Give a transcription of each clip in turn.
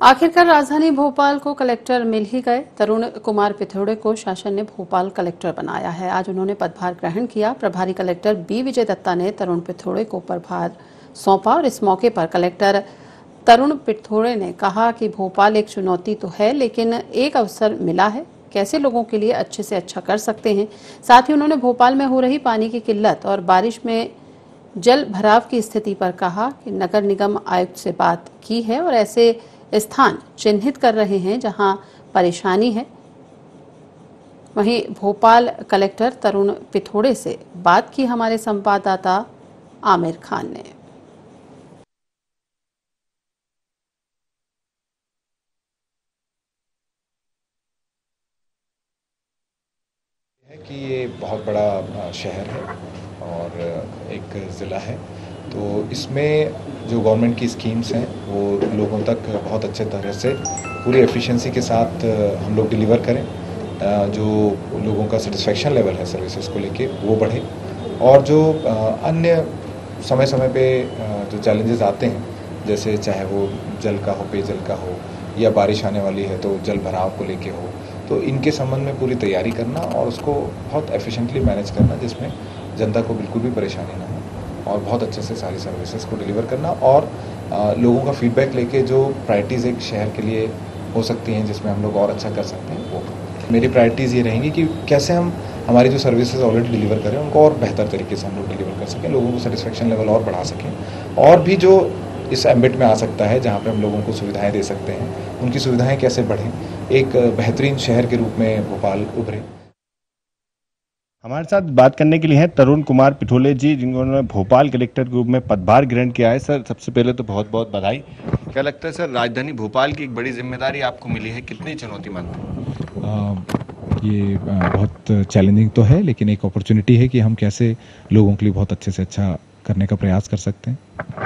आखिरकार राजधानी भोपाल को कलेक्टर मिल ही गए। तरुण कुमार पिथौड़े को शासन ने भोपाल कलेक्टर बनाया है। आज उन्होंने पदभार ग्रहण किया। प्रभारी कलेक्टर बी. विजय दत्ता ने तरुण पिथौड़े को पदभार सौंपा और इस मौके पर कलेक्टर तरुण पिथौड़े ने कहा कि भोपाल एक चुनौती तो है, लेकिन एक अवसर मिला है। कैसे लोगों के लिए अच्छे से अच्छा कर सकते हैं? साथ ही उन्होंने भोपाल में हो रही पानी की किल्लत और बारिश में जल भराव की स्थिति पर कहा कि नगर निगम आयुक्त से बात की है और ऐसे स्थान चिन्हित कर रहे हैं जहाँ परेशानी है। वहीं भोपाल कलेक्टर तरुण पिथोड़े से बात की हमारे संवाददाता आमिर खान ने। कि ये बहुत बड़ा शहर है और एक ज़िला है। तो इसमें जो गवर्नमेंट की स्कीम्स हैं, वो लोगों तक बहुत अच्छे तरह से पूरी एफिशिएंसी के साथ हम लोग डिलीवर करें। जो लोगों का सेटिस्फेक्शन लेवल है सर्विसेज़ को लेके, वो बढ़े। और जो अन्य समय समय पे जो चैलेंजेस आते हैं, जैसे चाहे वो जल का हो, पेयजल का हो, या बारिश आने वाली है तो जल भराव को लेके हो तो इनके संबंध में पूरी तैयारी करना और उसको बहुत एफिशिएंटली मैनेज करना, जिसमें जनता को बिल्कुल भी परेशानी ना हो। और बहुत अच्छे से सारी सर्विसेज़ को डिलीवर करना और लोगों का फीडबैक लेके जो प्रायरिटीज़ एक शहर के लिए हो सकती हैं, जिसमें हम लोग और अच्छा कर सकते हैं, वो। मेरी प्रायरिटीज़ ये रहेंगी कि कैसे हम हमारी जो सर्विसेज़ ऑलरेडी डिलीवर करें, उनको और बेहतर तरीके से हम लोग डिलीवर कर सकें, लोगों को सेटिस्फेक्शन लेवल और बढ़ा सकें। और भी जो इस एम्बिट में आ सकता है, जहाँ पर हम लोगों को सुविधाएँ दे सकते हैं, उनकी सुविधाएँ कैसे बढ़ें, एक बेहतरीन शहर के रूप में भोपाल उभरे। हमारे साथ बात करने के लिए हैं तरुण कुमार पिठोले जी जिन्होंने भोपाल कलेक्टर के रूप में पदभार ग्रहण किया है। सर सबसे पहले तो बहुत बहुत बधाई। क्या लगता है सर राजधानी भोपाल की एक बड़ी ज़िम्मेदारी आपको मिली है? कितनी चुनौती मानते हैं ये बहुत चैलेंजिंग तो है लेकिन एक अपॉर्चुनिटी है कि हम कैसे लोगों के लिए बहुत अच्छे से अच्छा करने का प्रयास कर सकते हैं।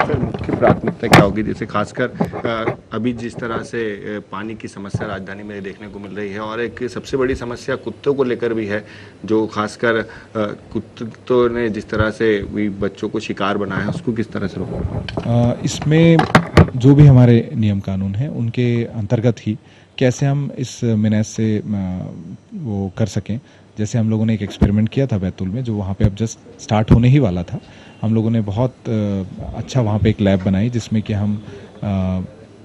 सर मुख्य प्राथमिकता क्या होगी? जैसे खासकर अभी जिस तरह से पानी की समस्या राजधानी में देखने को मिल रही है और एक सबसे बड़ी समस्या कुत्तों को लेकर भी है, जो खासकर कुत्तों ने जिस तरह से भी बच्चों को शिकार बनाया है, उसको किस तरह से रोका? इसमें जो भी हमारे नियम कानून हैं, उनके अंतर्गत ही कैसे हम इस मिनस से वो कर सकें जैसे हम लोगों ने एक एक्सपेरिमेंट किया था बैतूल में, जो वहाँ पे अब जस्ट स्टार्ट होने ही वाला था। हम लोगों ने बहुत अच्छा वहाँ पे एक लैब बनाई, जिसमें कि हम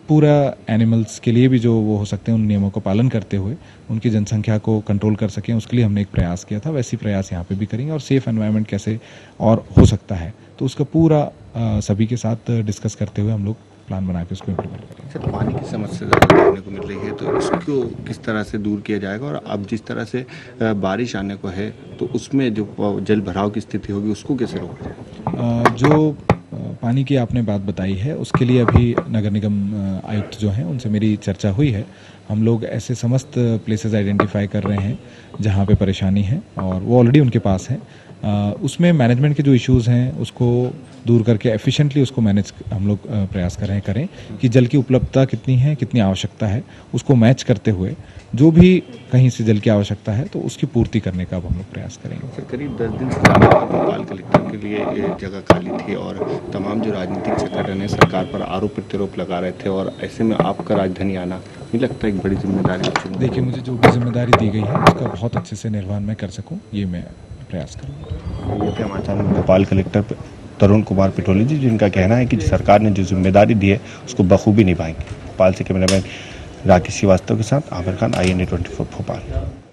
पूरा एनिमल्स के लिए भी जो वो हो सकते हैं, उन नियमों का पालन करते हुए, उनकी जनसंख्या को कंट्रोल कर सकें, उसके लिए हमने एक प्रयास किया था। वैसी प्रयास यहाँ पे भी करेंगे और सेफ़ एनवायरनमेंट कैसे और हो सकता है। तो उसका पूरा सभी के साथ डिस्कस करते हुए हम लोग प्लान बना के उसको इम्प्लीमेंट करेंगे। सर पानी की समस्या ज़्यादा देखने को मिल रही है तो इसको किस तरह से दूर किया जाएगा? और अब जिस तरह से बारिश आने को है तो उसमें जो जल भराव की स्थिति होगी उसको कैसे रोका जाए? जो पानी की आपने बात बताई है उसके लिए अभी नगर निगम आयुक्त जो हैं उनसे मेरी चर्चा हुई है। हम लोग ऐसे समस्त प्लेसेस आइडेंटिफाई कर रहे हैं जहाँ पे परेशानी है और वो ऑलरेडी उनके पास है। उसमें मैनेजमेंट के जो इश्यूज़ हैं उसको दूर करके एफिशिएंटली उसको मैनेज हम लोग प्रयास कर रहे हैं करें कि जल की उपलब्धता कितनी है कितनी आवश्यकता है उसको मैच करते हुए जो भी कहीं से जल की आवश्यकता है तो उसकी पूर्ति करने का अब हम लोग प्रयास करेंगे। सर करीब दस दिन से भोपाल कलेक्टर के लिए जगह खाली थी और तमाम जो राजनीतिक संगठन है सरकार पर आरोप प्रत्यारोप लगा रहे थे और ऐसे में आपका राजधानी आना नहीं लगता एक बड़ी ज़िम्मेदारी देखिए मुझे जो भी ज़िम्मेदारी दी गई है उसका बहुत अच्छे से निर्वहन मैं कर सकूँ ये मैं प्रयास करेंगे भोपाल कलेक्टर तरुण कुमार पिटोली जी, जिनका कहना है कि सरकार ने जो ज़िम्मेदारी दी है, उसको बखूबी निभाएँगे। भोपाल से कैमरामैन राकेश श्रीवास्तव के साथ Aamir Khan I N A twenty four, Bhopal.